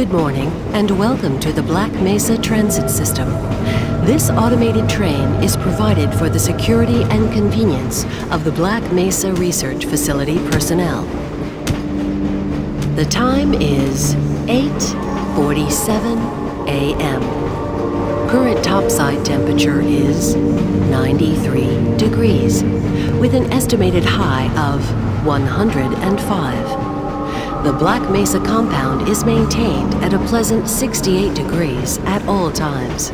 Good morning, and welcome to the Black Mesa Transit System. This automated train is provided for the security and convenience of the Black Mesa Research Facility personnel. The time is 8.47 a.m. Current topside temperature is 93 degrees, with an estimated high of 105. The Black Mesa compound is maintained at a pleasant 68 degrees at all times.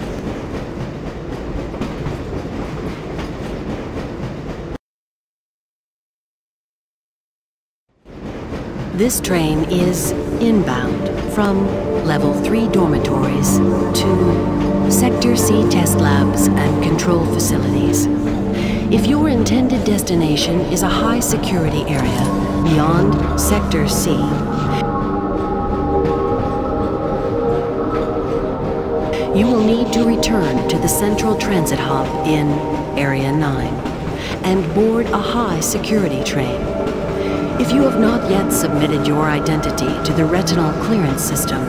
This train is inbound from Level 3 dormitories to Sector C test labs and control facilities. If your intended destination is a high security area, beyond Sector C. You will need to return to the Central Transit Hub in Area 9 and board a high security train. If you have not yet submitted your identity to the retinal clearance system,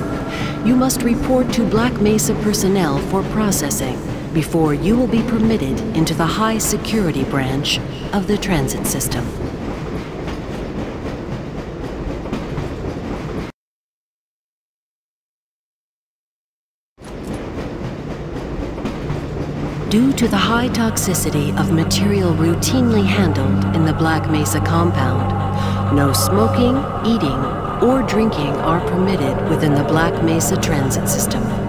you must report to Black Mesa personnel for processing before you will be permitted into the high security branch of the transit system. Due to the high toxicity of material routinely handled in the Black Mesa compound, no smoking, eating, or drinking are permitted within the Black Mesa transit system.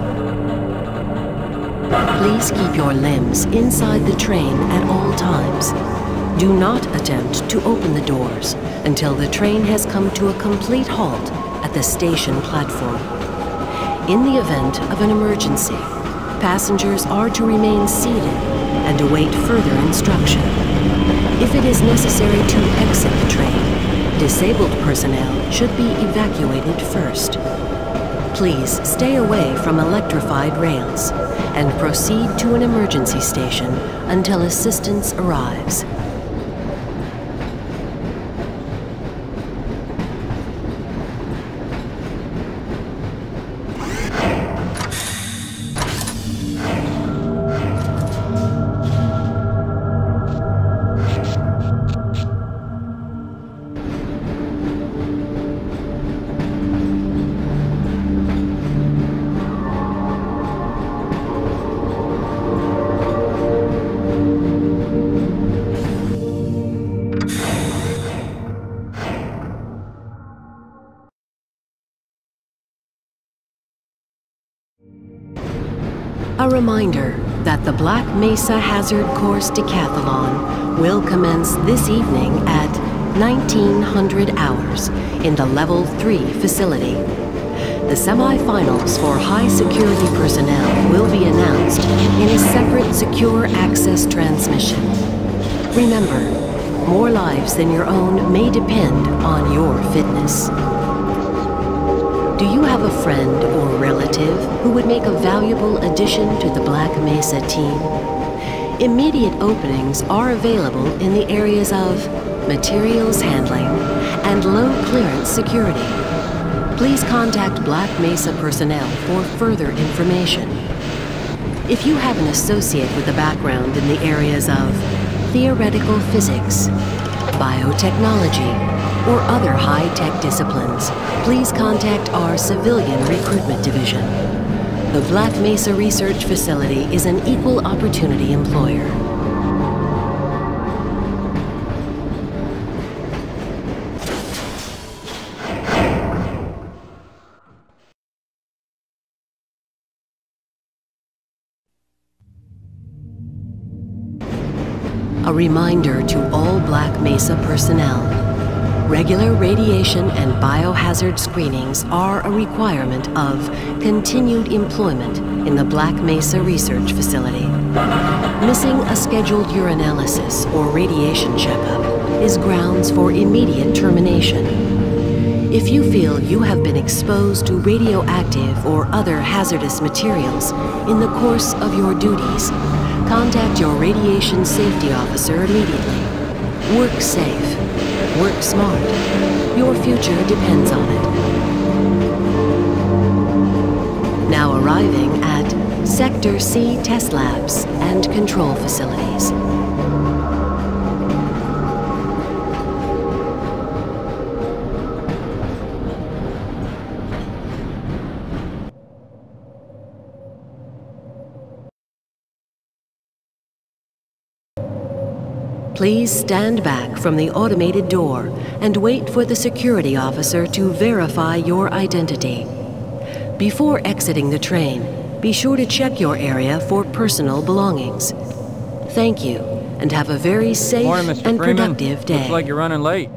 Please keep your limbs inside the train at all times. Do not attempt to open the doors until the train has come to a complete halt at the station platform. In the event of an emergency, Passengers are to remain seated and await further instruction. If it is necessary to exit the train, disabled personnel should be evacuated first. Please stay away from electrified rails and proceed to an emergency station until assistance arrives. Mesa Hazard Course Decathlon will commence this evening at 1900 hours in the Level 3 facility. The semifinals for high security personnel will be announced in a separate secure access transmission. Remember, more lives than your own may depend on your fitness. Do you have a friend or relative who would make a valuable addition to the Black Mesa team? Immediate openings are available in the areas of materials handling and low clearance security. Please contact Black Mesa personnel for further information. If you have an associate with a background in the areas of theoretical physics, biotechnology, or other high-tech disciplines, please contact our Civilian Recruitment Division. The Black Mesa Research Facility is an equal opportunity employer. A reminder to all Black Mesa personnel Regular radiation and biohazard screenings are a requirement of continued employment in the Black Mesa Research Facility. Missing a scheduled urinalysis or radiation checkup is grounds for immediate termination. If you feel you have been exposed to radioactive or other hazardous materials in the course of your duties, contact your radiation safety officer immediately. Work safe Work smart. Your future depends on it. Now arriving at Sector C test labs and control facilities. Please stand back from the automated door and wait for the security officer to verify your identity. Before exiting the train, be sure to check your area for personal belongings. Thank you, and have a very safe Morning, and Freeman. productive day. Looks like you're running late.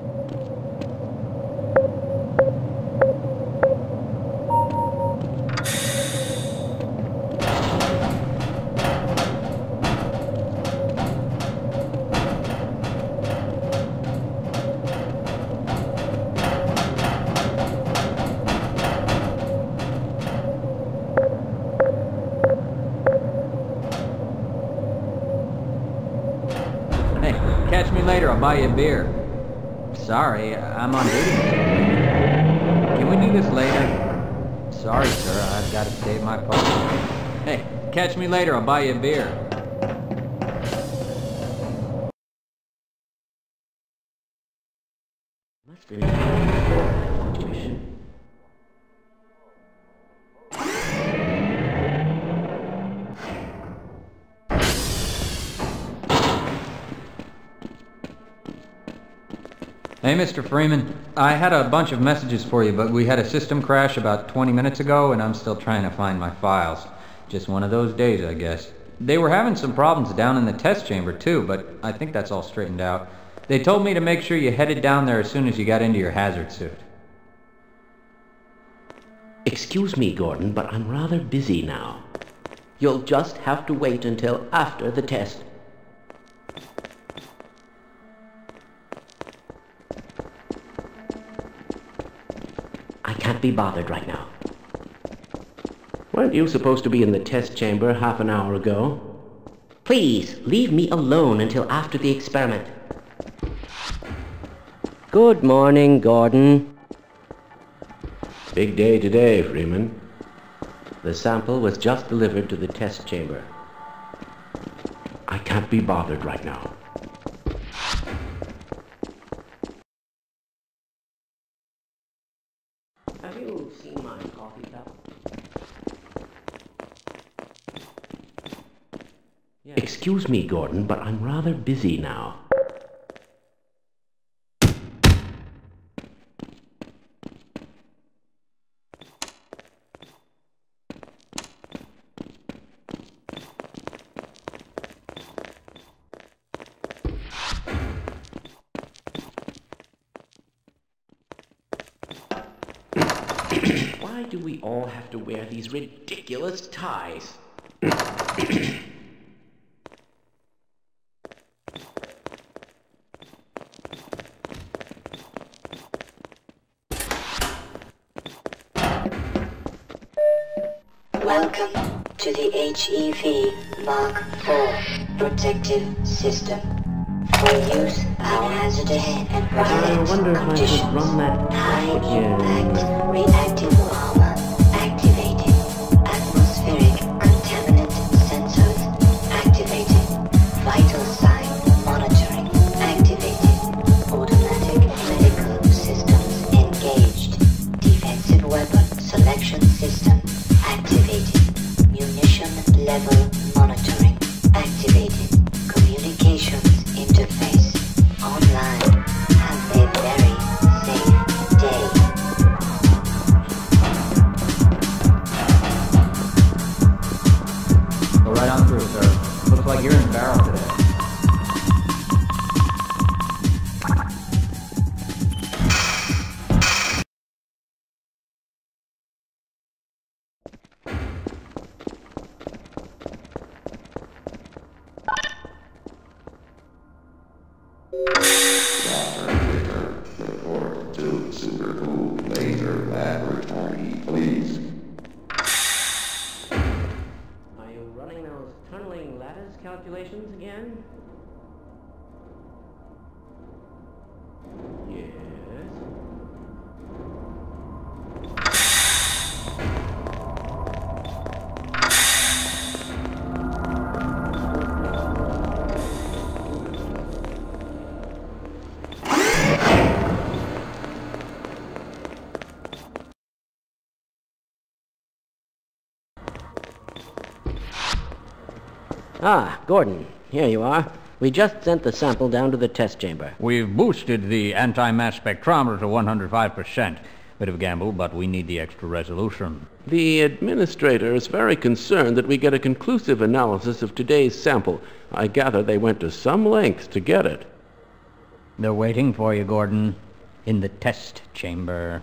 Later. I'll buy you a beer. Hey, Mr. Freeman. I had a bunch of messages for you, but we had a system crash about 20 minutes ago, and I'm still trying to find my files. Just one of those days, I guess. They were having some problems down in the test chamber, too, but I think that's all straightened out. They told me to make sure you headed down there as soon as you got into your hazard suit. Excuse me, Gordon, but I'm rather busy now. You'll just have to wait until after the test. I can't be bothered right now. Weren't you supposed to be in the test chamber half an hour ago? Please, leave me alone until after the experiment. Good morning, Gordon. Big day today, Freeman. The sample was just delivered to the test chamber. I can't be bothered right now. Have you seen my coffee cup? Excuse me, Gordon, but I'm rather busy now. Why do we all have to wear these ridiculous ties? Welcome to the HEV Mark IV protective system. For use, biohazardous and I violent wonder if I should conditions. run that High impact reactive Ah, Gordon, here you are. We just sent the sample down to the test chamber. We've boosted the anti-mass spectrometer to 105%. Bit of a gamble, but we need the extra resolution. The administrator is very concerned that we get a conclusive analysis of today's sample. I gather they went to some lengths to get it. They're waiting for you, Gordon, in the test chamber.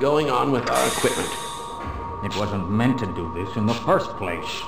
Going on with our equipment? It wasn't meant to do this in the first place.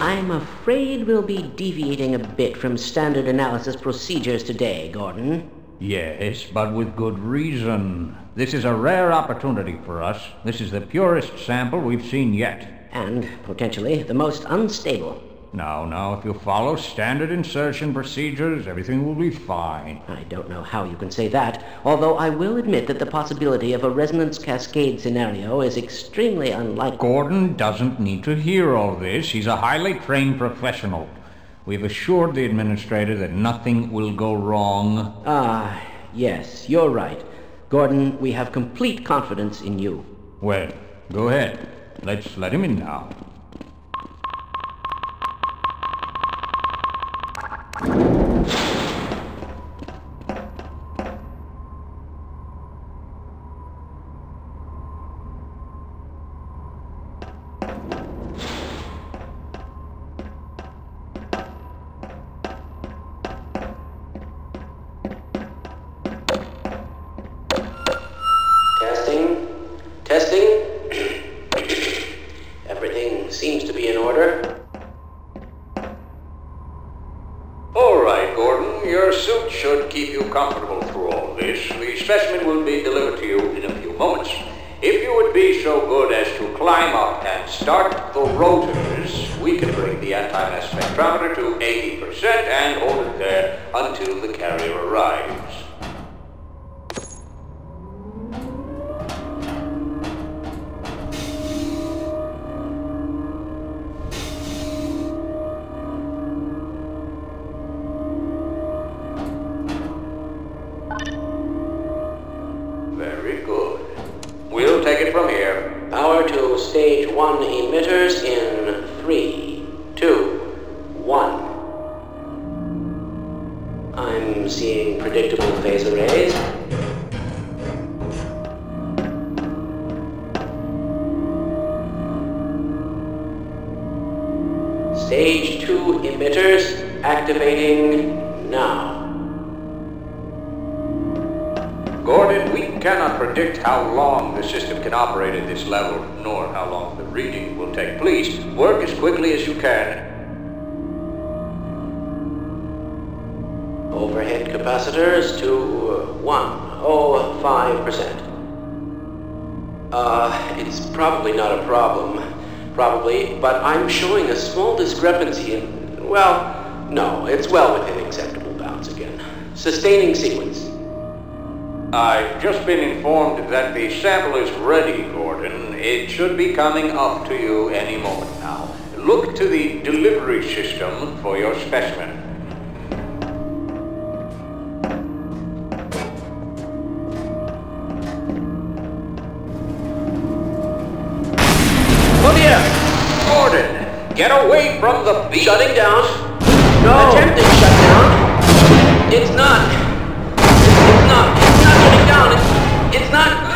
I'm afraid we'll be deviating a bit from standard analysis procedures today, Gordon. Yes, but with good reason. This is a rare opportunity for us. This is the purest sample we've seen yet. And, potentially, the most unstable. Now, now, if you follow standard insertion procedures, everything will be fine. I don't know how you can say that, although I will admit that the possibility of a resonance cascade scenario is extremely unlikely. Gordon doesn't need to hear all this. He's a highly trained professional. We've assured the administrator that nothing will go wrong. Ah, yes, you're right. Gordon, we have complete confidence in you. Well, go ahead. Let's let him in now. To be in order. All right, Gordon. Your suit should keep you comfortable through all this. The specimen will be delivered to you in a few moments. If you would be so good as to climb up and start the rotors, we can bring the anti-mass spectrometer to 80% and hold it there until the carrier arrives. How long the system can operate at this level, nor how long the reading will take. Please, work as quickly as you can. Overhead capacitors to uh, 105%. Uh, it's probably not a problem. Probably, but I'm showing a small discrepancy in. Well, no, it's well within acceptable bounds again. Sustaining sequence. I've just been informed that the sample is ready, Gordon. It should be coming up to you any moment now. Look to the delivery system for your specimen. Claudia! Gordon, get away from the beat! Shutting down. No. Attempting shutdown. It's not. Down. It's, not. personnel.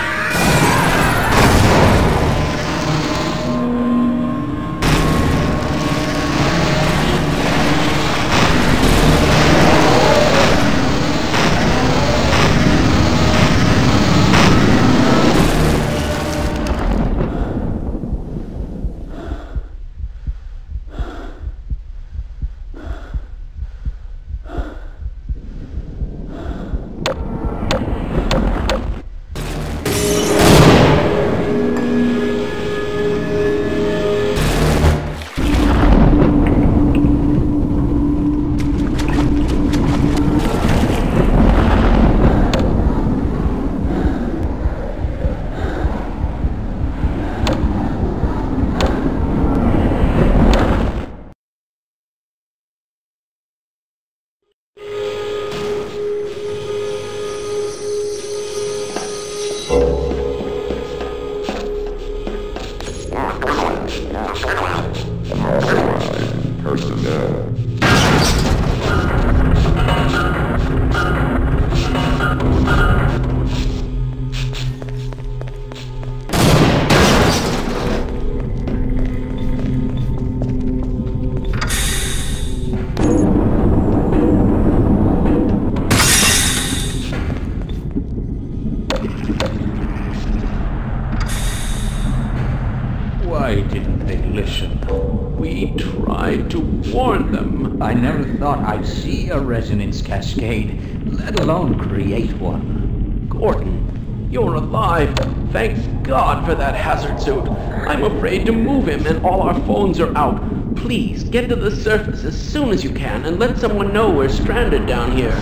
A resonance cascade, let alone create one. Gordon, you're alive. Thank God for that hazard suit. I'm afraid to move him and all our phones are out. Please, get to the surface as soon as you can and let someone know we're stranded down here.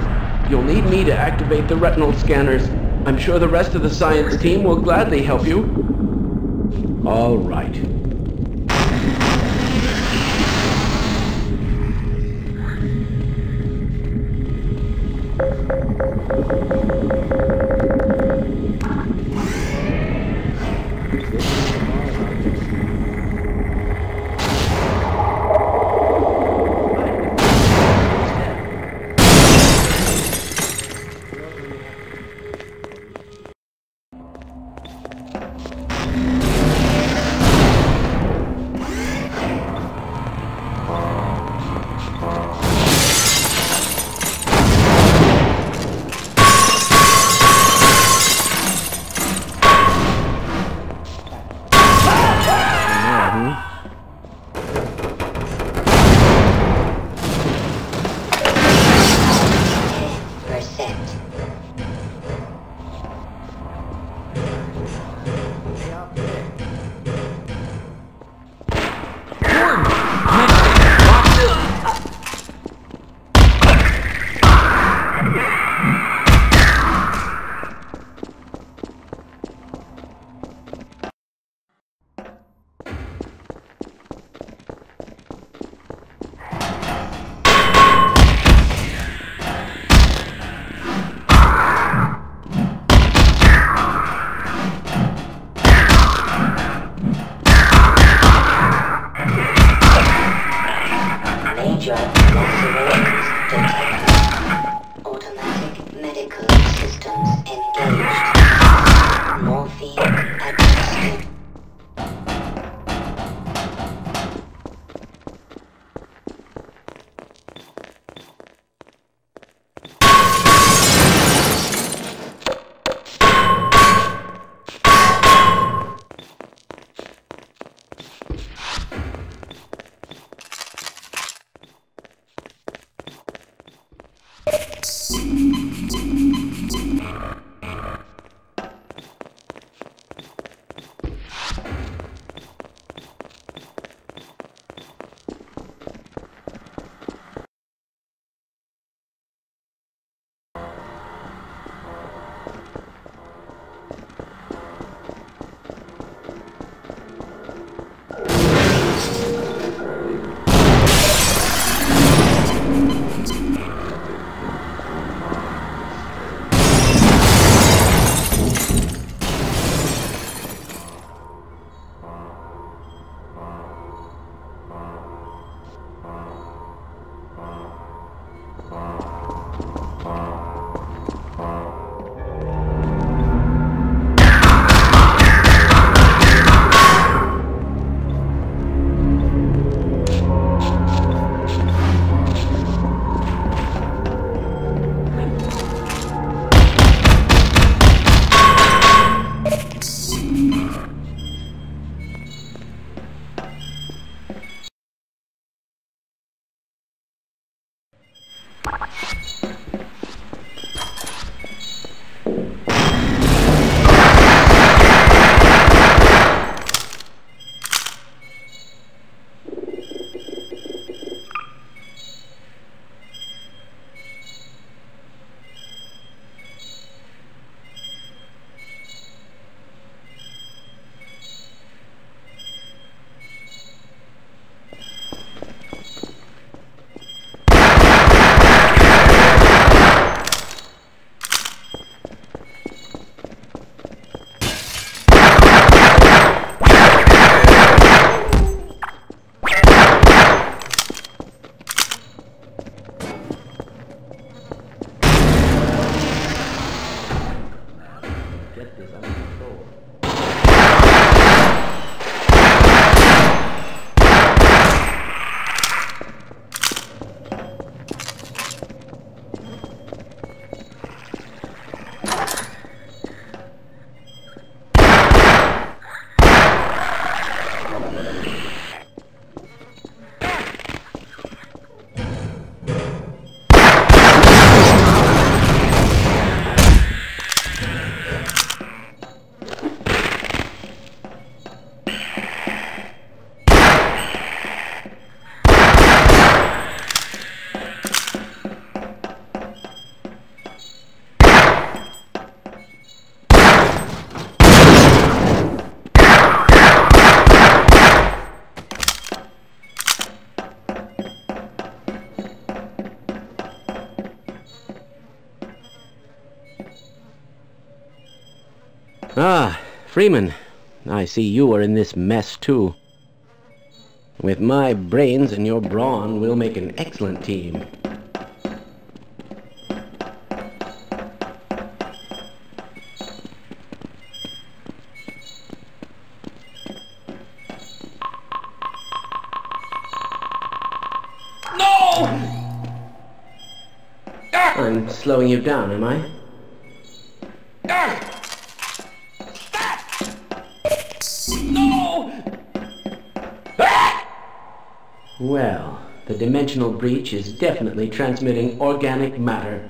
You'll need me to activate the retinal scanners. I'm sure the rest of the science team will gladly help you. All right. Medical systems engaged. Ah, Freeman. I see you are in this mess too. With my brains and your brawn, we'll make an excellent team. No! I'm slowing you down, am I? Breach is definitely transmitting organic matter.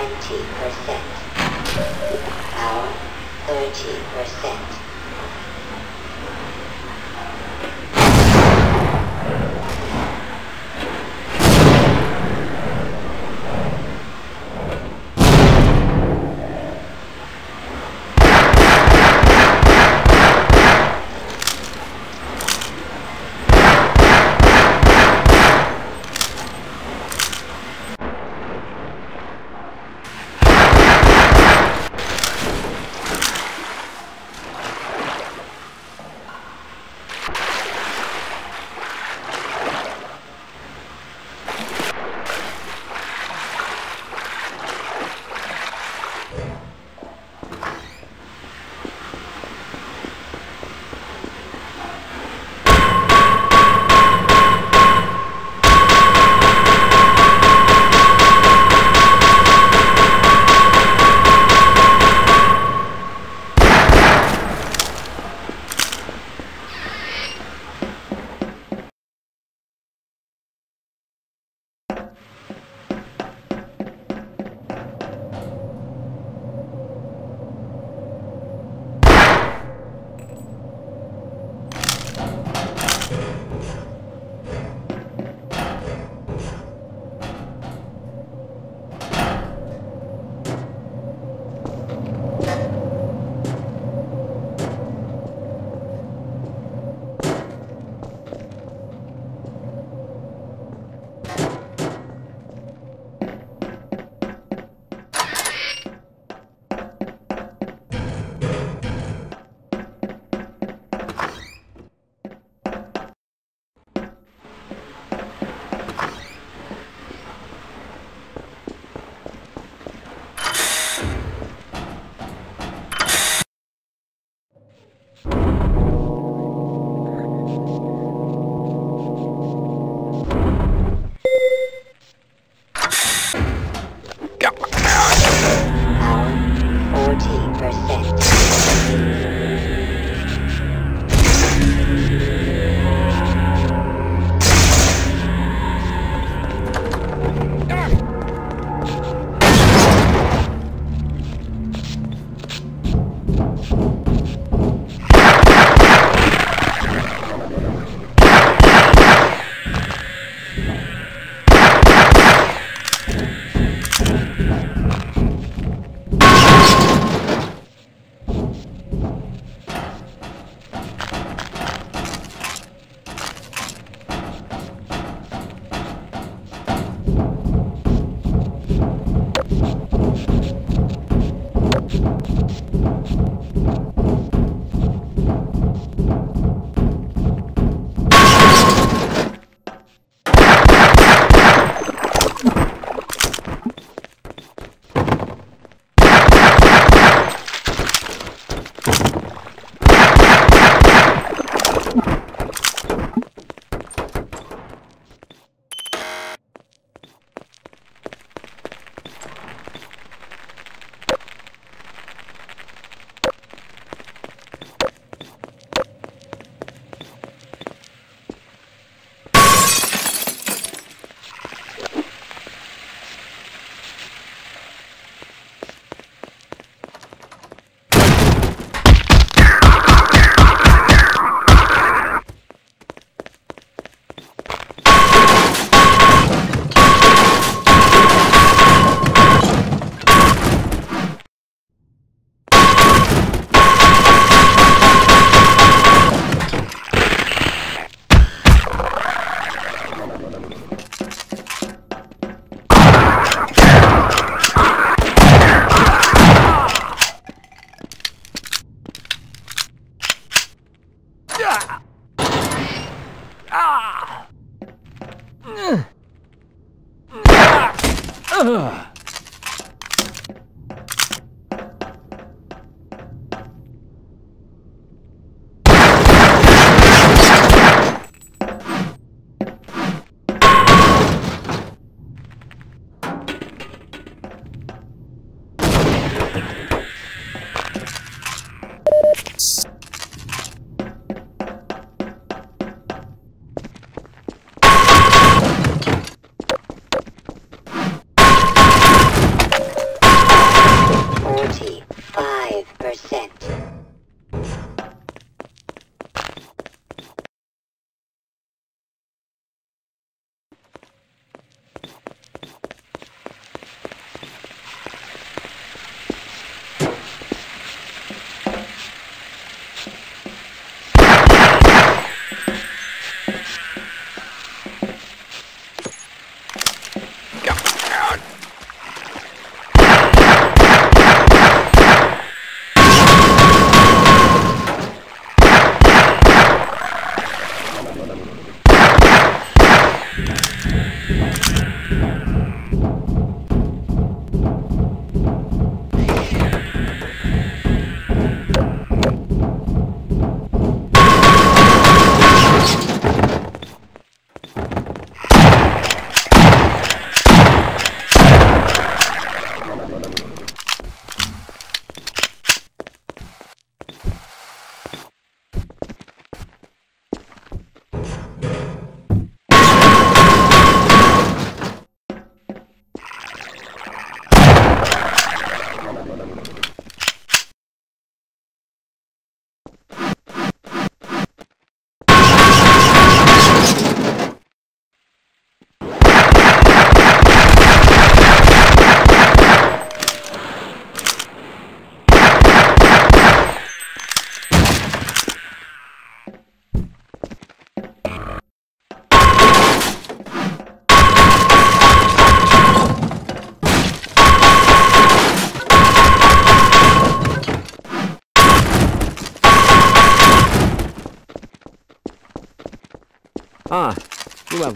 20%. Power 30%.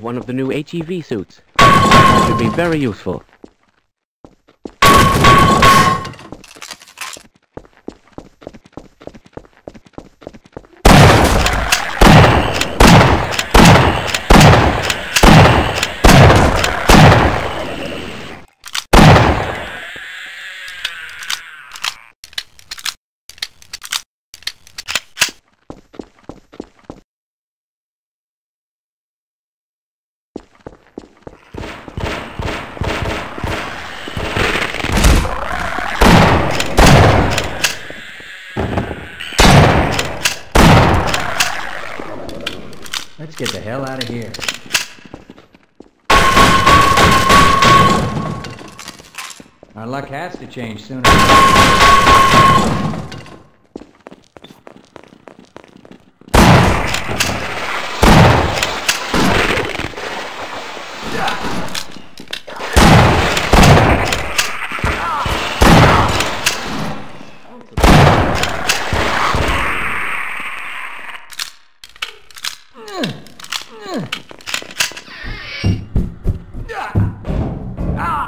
One of the new HEV suits. That should be very useful. Hell out of here. Our luck has to change sooner.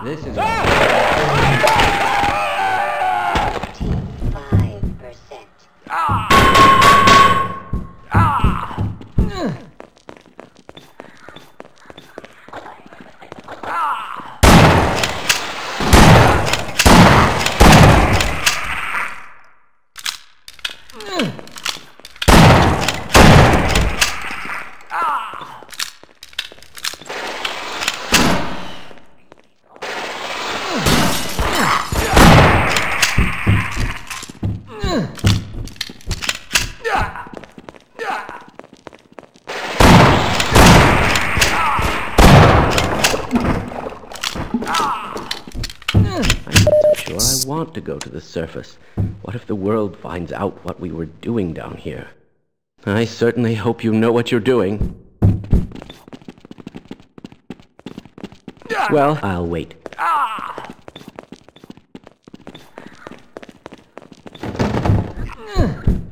This is Five percent. I'm not so sure I want to go to the surface. What if the world finds out what we were doing down here? I certainly hope you know what you're doing. Well, I'll wait. parts.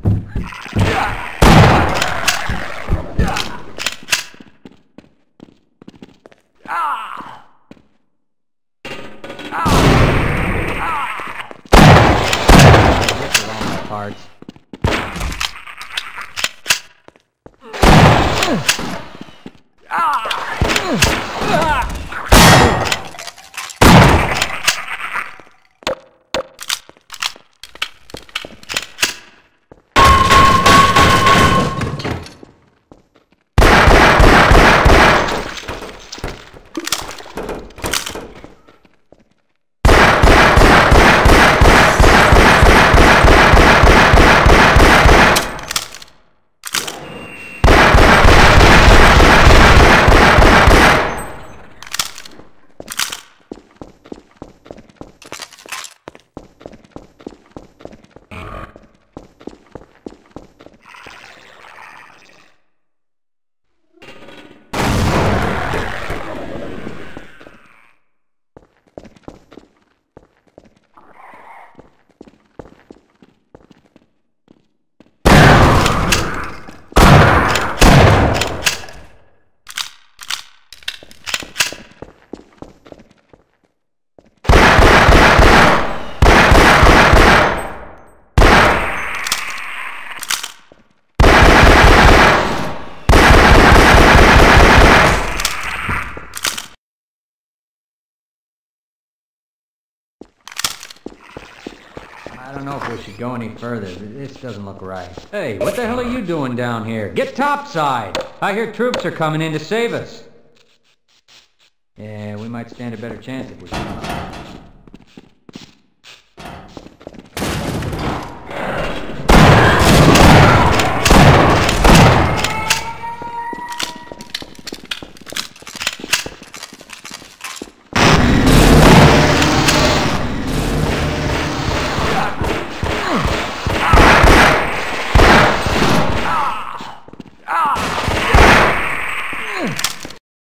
Know if we should go any further. This doesn't look right. Hey, what the hell are you doing down here? Get topside! I hear troops are coming in to save us. Yeah, we might stand a better chance if we come.